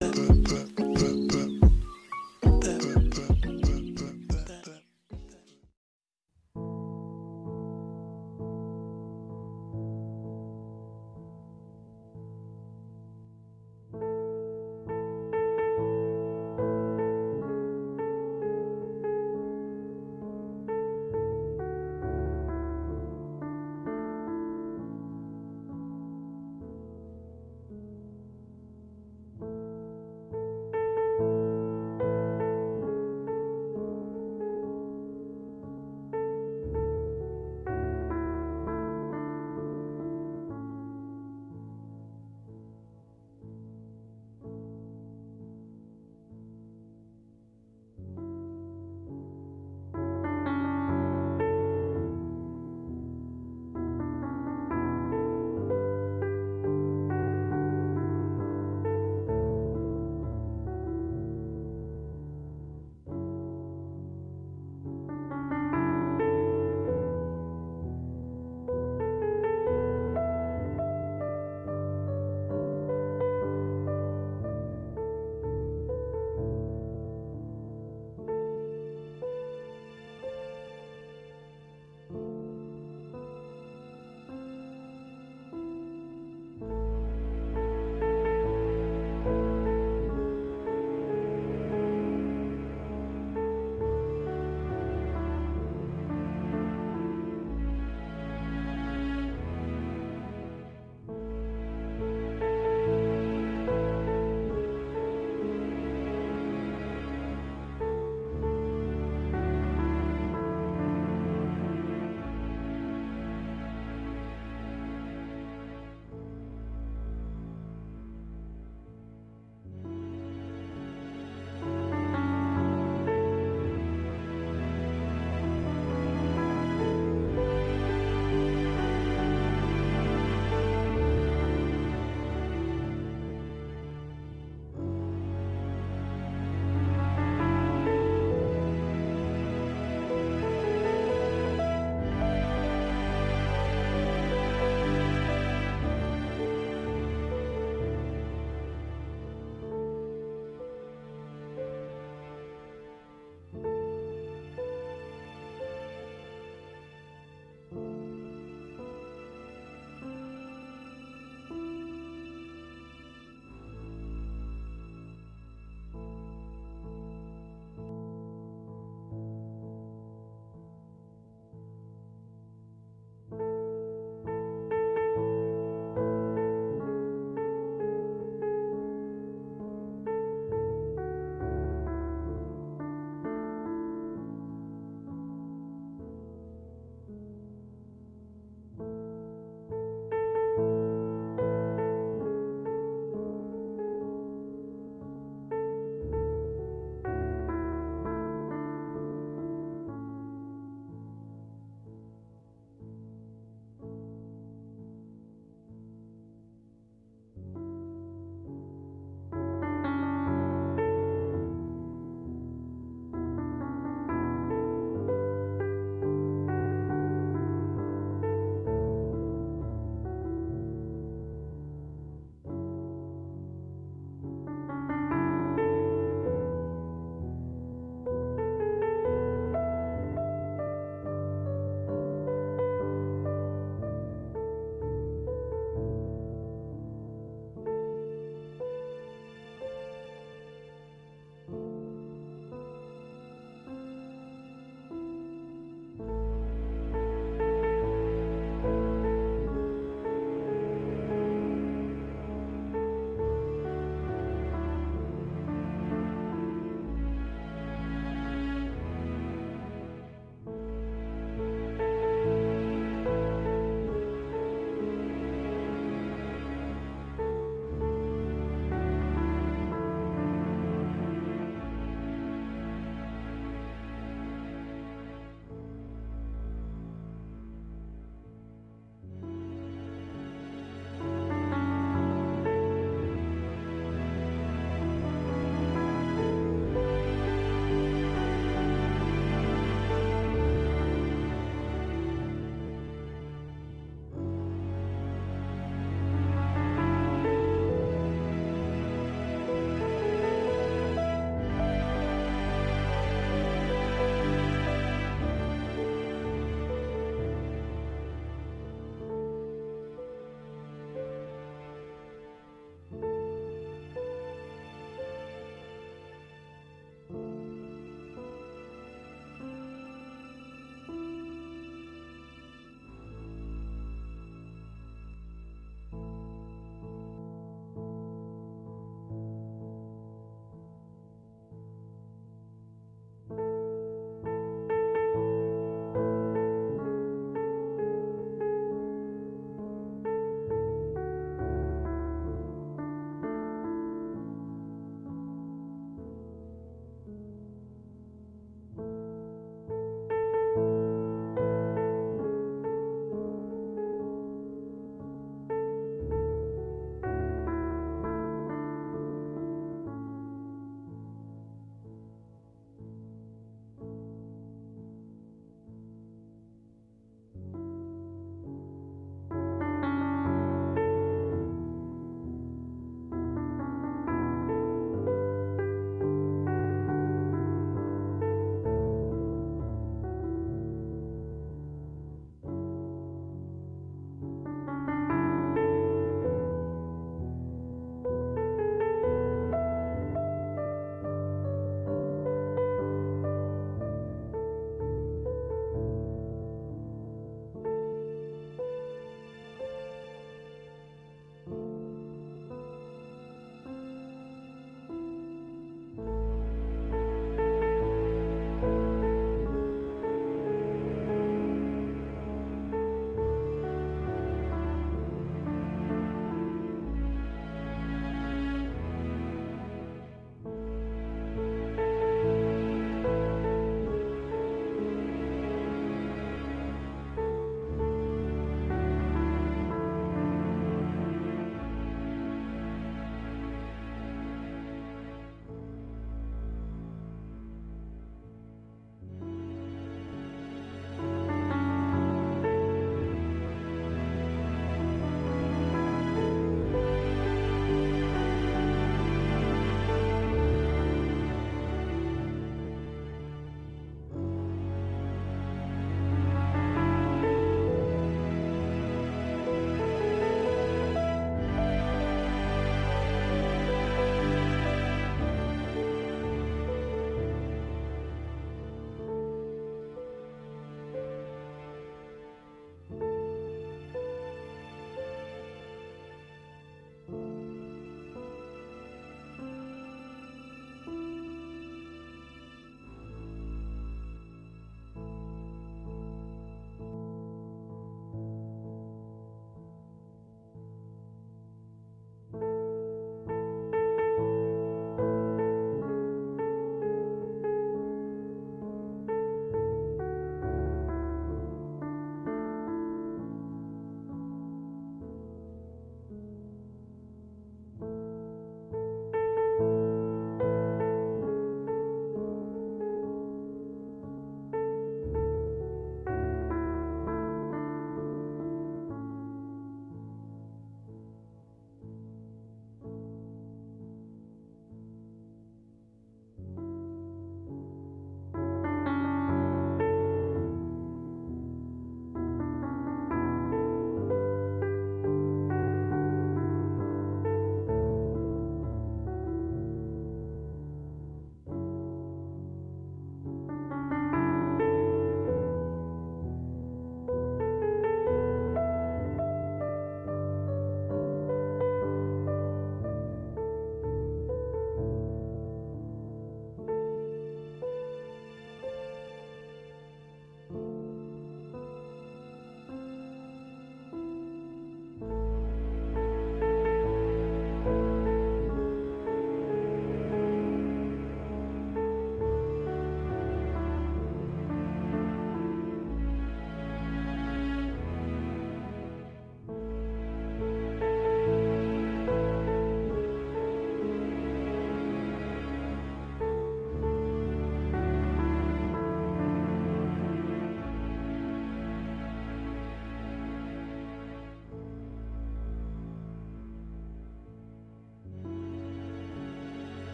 Good.